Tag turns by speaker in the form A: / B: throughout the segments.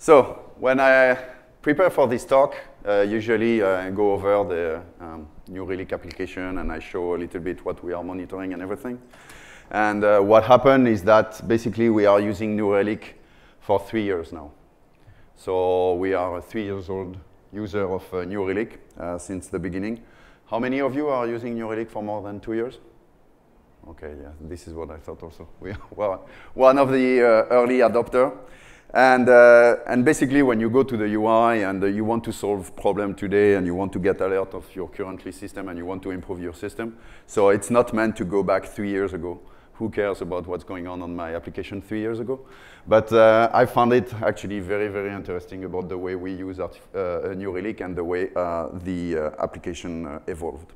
A: So when I prepare for this talk, uh, usually I go over the um, New Relic application and I show a little bit what we are monitoring and everything. And uh, what happened is that basically we are using New Relic for three years now. So we are a three years old user of uh, New Relic uh, since the beginning. How many of you are using New Relic for more than two years? Okay, yeah, this is what I thought also. We are one of the uh, early adopter. And, uh, and basically, when you go to the UI and uh, you want to solve problem today and you want to get alert of your currently system and you want to improve your system, so it's not meant to go back three years ago. Who cares about what's going on on my application three years ago? But uh, I found it actually very, very interesting about the way we use uh, New Relic and the way uh, the uh, application evolved.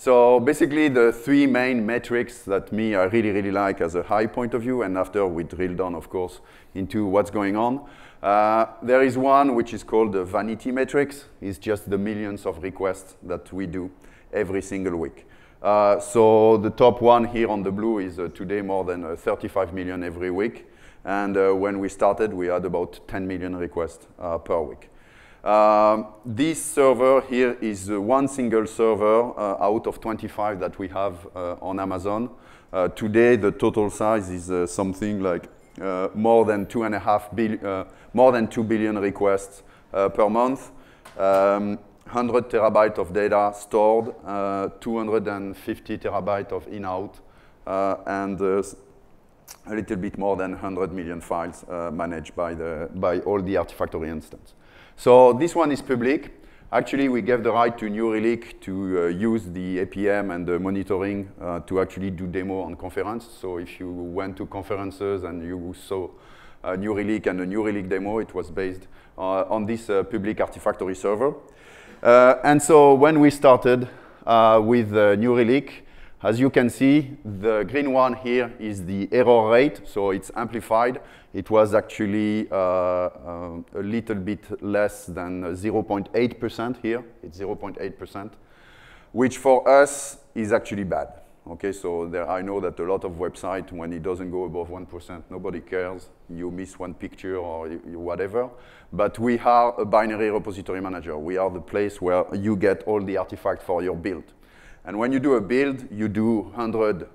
A: So basically the three main metrics that me I really, really like as a high point of view, and after we drill down, of course, into what's going on. Uh, there is one which is called the vanity metrics. It's just the millions of requests that we do every single week. Uh, so the top one here on the blue is uh, today more than uh, 35 million every week. And uh, when we started, we had about 10 million requests uh, per week. Um, this server here is uh, one single server uh, out of 25 that we have uh, on Amazon. Uh, today, the total size is uh, something like uh, more than two and a half billion, more than two billion requests per month. Um, 100 terabyte of data stored, 250 terabyte of in-out, and a little bit more than 100 million files managed by, the, by all the Artifactory instance. So this one is public. Actually, we gave the right to New Relic to uh, use the APM and the monitoring uh, to actually do demo on conference. So if you went to conferences and you saw a New Relic and a New Relic demo, it was based uh, on this uh, public Artifactory server. Uh, and so when we started uh, with New Relic, as you can see, the green one here is the error rate, so it's amplified. It was actually uh, uh, a little bit less than 0.8% here. It's 0.8%, which for us is actually bad. Okay, so there, I know that a lot of websites, when it doesn't go above 1%, nobody cares. You miss one picture or whatever. But we are a binary repository manager. We are the place where you get all the artifacts for your build. And when you do a build, you do 100,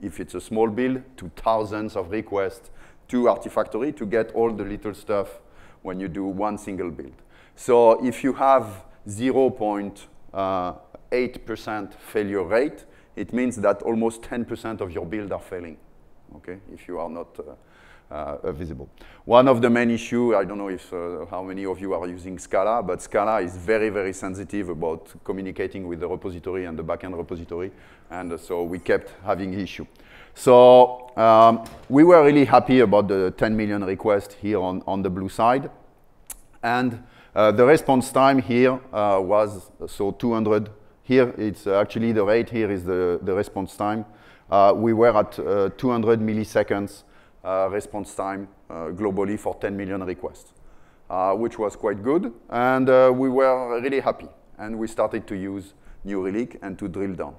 A: if it's a small build, to thousands of requests to Artifactory to get all the little stuff when you do one single build. So if you have 0.8% uh, failure rate, it means that almost 10% of your build are failing, okay, if you are not uh, uh, visible. One of the main issues, I don't know if uh, how many of you are using Scala, but Scala is very, very sensitive about communicating with the repository and the backend repository, and uh, so we kept having issue. So um, we were really happy about the 10 million requests here on, on the blue side, and uh, the response time here uh, was so 200. Here, it's actually the rate here is the, the response time. We were at 200 milliseconds uh, response time uh, globally for 10 million requests, uh, which was quite good. And we were really happy. And we started to use New Relic and to drill down.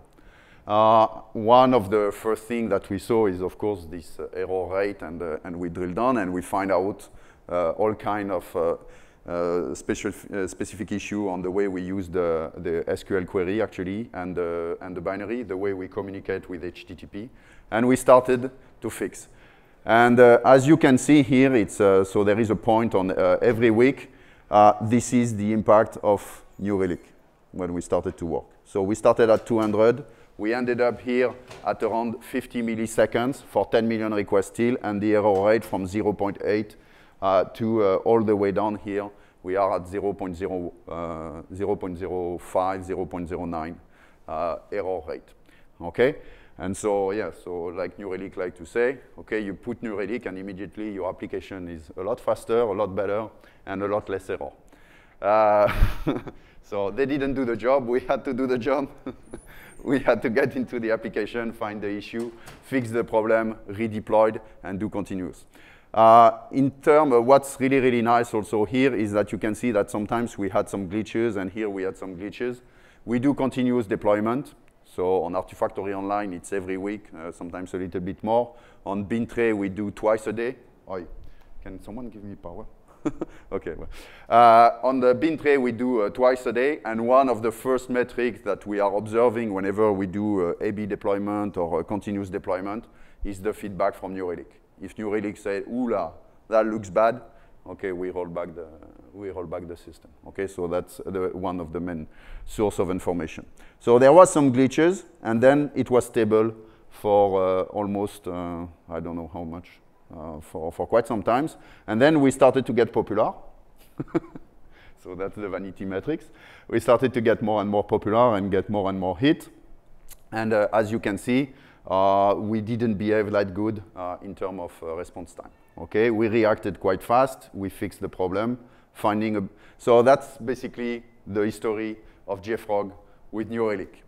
A: Uh, one of the first things that we saw is, of course, this uh, error rate, and, uh, and we drill down and we find out all kind of special specific issue on the way we use the, the SQL query, actually, and, and the binary, the way we communicate with HTTP. And we started to fix. And uh, as you can see here, it's, uh, so there is a point on uh, every week. Uh, this is the impact of New Relic when we started to work. So we started at 200. We ended up here at around 50 milliseconds for 10 million requests still, and the error rate from 0.8 uh, to uh, all the way down here. We are at 0 0.0, 0.05, 0.09 error rate. Okay? And so, yeah, so like New Relic like to say, okay, you put New Relic and immediately your application is a lot faster, a lot better, and a lot less error. Uh, so they didn't do the job, we had to do the job. we had to get into the application, find the issue, fix the problem, redeployed, and do continuous. Uh, in terms of what's really, really nice also here is that you can see that sometimes we had some glitches, and here we had some glitches. We do continuous deployment. So on Artifactory Online, it's every week, uh, sometimes a little bit more. On Bintray, we do twice a day. Oi, can someone give me power? okay. Well. Uh, on the Bintray, we do uh, twice a day, and one of the first metrics that we are observing whenever we do uh, A-B deployment or continuous deployment is the feedback from New Relic. If New Relic say, "Ooh la, that looks bad," okay, we roll back the we roll back the system. Okay, so that's the, one of the main source of information. So there was some glitches, and then it was stable for uh, almost uh, I don't know how much uh, for for quite some times, and then we started to get popular. so that's the vanity metrics. We started to get more and more popular and get more and more hit, and uh, as you can see, uh, we didn't behave that good uh, in terms of response time. Okay, we reacted quite fast. We fixed the problem, finding a. So that's basically the history of JFrog with New Relic.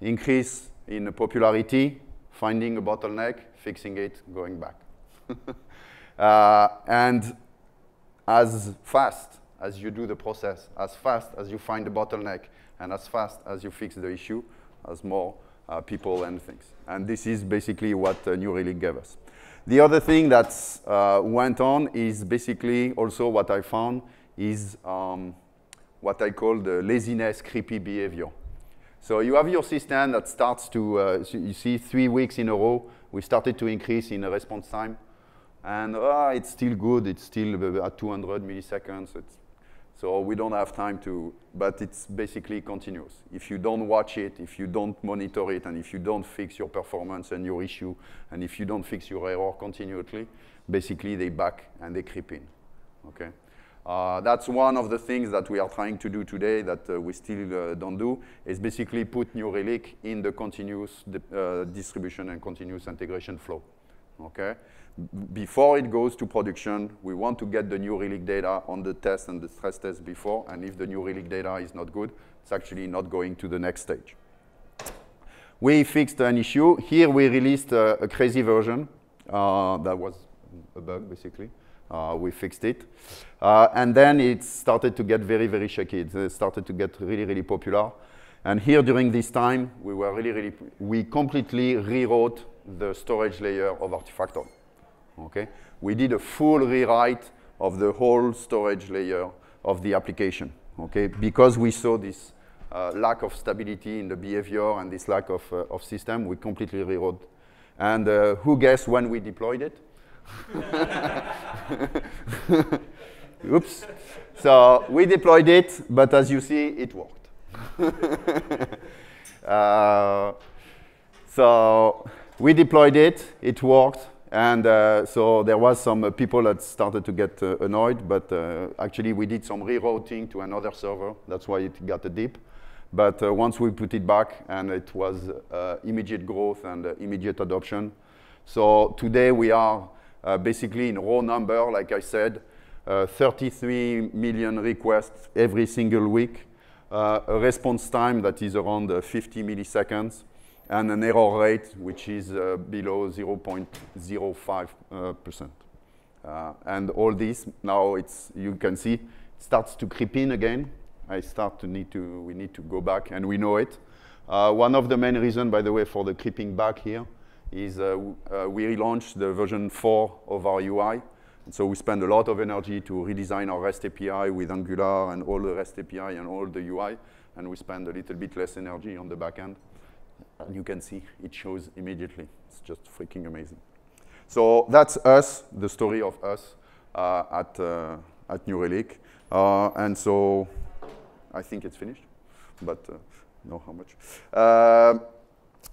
A: Increase in popularity, finding a bottleneck, fixing it, going back. uh, and as fast as you do the process, as fast as you find the bottleneck, and as fast as you fix the issue, as more uh, people and things. And this is basically what uh, New Relic gave us. The other thing that uh, went on is basically also what I found is um, what I call the laziness creepy behavior. So you have your system that starts to, uh, so you see three weeks in a row, we started to increase in response time. And uh, it's still good, it's still at 200 milliseconds. It's so we don't have time to, but it's basically continuous. If you don't watch it, if you don't monitor it, and if you don't fix your performance and your issue, and if you don't fix your error continuously, basically they back and they creep in, okay? Uh, that's one of the things that we are trying to do today that uh, we still uh, don't do, is basically put New Relic in the continuous di uh, distribution and continuous integration flow, okay? Before it goes to production, we want to get the New Relic data on the test and the stress test before, and if the New Relic data is not good, it's actually not going to the next stage. We fixed an issue. Here we released a, a crazy version. Uh, that was a bug, basically. Uh, we fixed it. Uh, and then it started to get very, very shaky. It started to get really, really popular. And here during this time, we were really, really, we completely rewrote the storage layer of Artifactory. Okay? We did a full rewrite of the whole storage layer of the application, okay? Because we saw this uh, lack of stability in the behavior and this lack of, uh, of system, we completely rewrote. And uh, who guessed when we deployed it? Oops. So we deployed it, but as you see, it worked. uh, so we deployed it, it worked, and uh, so there was some uh, people that started to get uh, annoyed, but uh, actually we did some rerouting to another server. That's why it got a dip. But uh, once we put it back, and it was uh, immediate growth and immediate adoption. So today we are basically in raw number, like I said, 33 million requests every single week, a response time that is around 50 milliseconds, and an error rate which is uh, below 0.05%. Uh, uh, and all this, now it's, you can see, it starts to creep in again. I start to need to, we need to go back, and we know it. Uh, one of the main reasons, by the way, for the creeping back here is uh, uh, we relaunched the version 4 of our UI. And so we spend a lot of energy to redesign our REST API with Angular and all the REST API and all the UI, and we spend a little bit less energy on the back end. And you can see it shows immediately. It's just freaking amazing. So that's us, the story of us uh, at, uh, at New Relic. Uh, and so I think it's finished, but uh, know how much. Uh,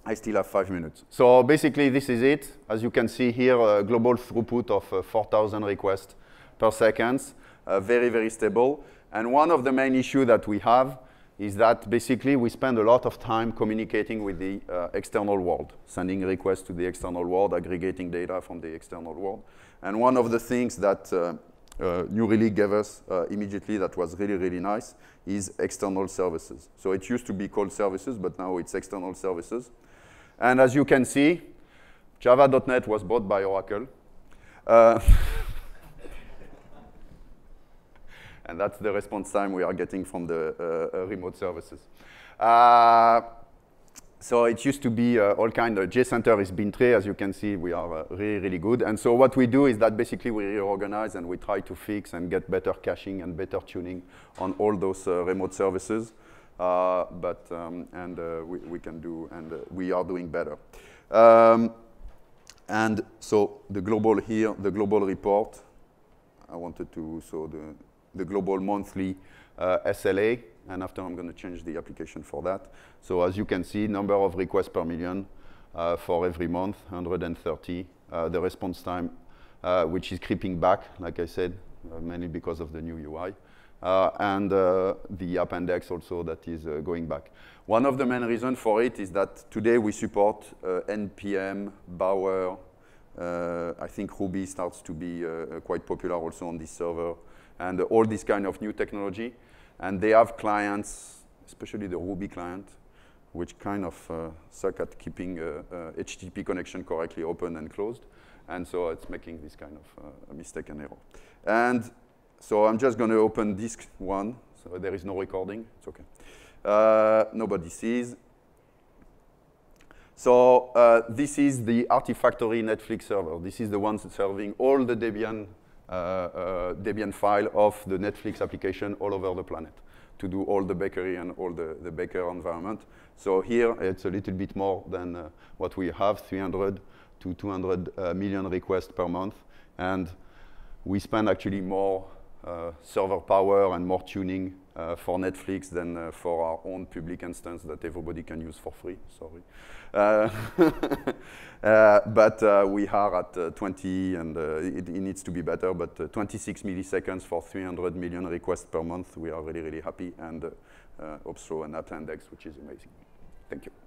A: I still have five minutes. So basically, this is it. As you can see here, a global throughput of uh, 4,000 requests per second, very, very stable. And one of the main issues that we have is that basically we spend a lot of time communicating with the uh, external world, sending requests to the external world, aggregating data from the external world. And one of the things that uh, uh, New Relic gave us uh, immediately that was really, really nice is external services. So it used to be called services, but now it's external services. And as you can see, Java.NET was bought by Oracle. Uh, and that's the response time we are getting from the uh, uh remote services. Uh, so it used to be uh, all kind of JCenter is Bintray. As you can see, we are uh, really, really good. And so what we do is that basically we reorganize and we try to fix and get better caching and better tuning on all those uh, remote services. Uh, but, um, and uh, we, we, can do, and we are doing better. Um, and so the global here, the global report, I wanted to, so the, the global monthly SLA, and after I'm going to change the application for that. So as you can see, number of requests per million uh, for every month, 130. Uh, the response time, uh, which is creeping back, like I said, uh, mainly because of the new UI. Uh, and uh, the Apdex also that is going back. One of the main reasons for it is that today we support NPM, Bower, I think Ruby starts to be quite popular also on this server, and all this kind of new technology. And they have clients, especially the Ruby client, which kind of uh, suck at keeping a, a, HTTP connection correctly open and closed. And so it's making this kind of uh, mistake and error. And so I'm just going to open disk one. So there is no recording. It's OK. Uh, nobody sees. So uh, this is the Artifactory Netflix server. This is the one serving all the Debian uh, uh, Debian file of the Netflix application all over the planet to do all the bakery and all the, the baker environment. So here it's a little bit more than uh, what we have, 300 to 200 uh, million requests per month. And we spend actually more uh, server power and more tuning uh, for Netflix than uh, for our own public instance that everybody can use for free, sorry. Uh, uh, but uh, we are at 20, and it, it, needs to be better, but 26 milliseconds for 300 million requests per month, we are really, really happy, and also an index which is amazing. Thank you.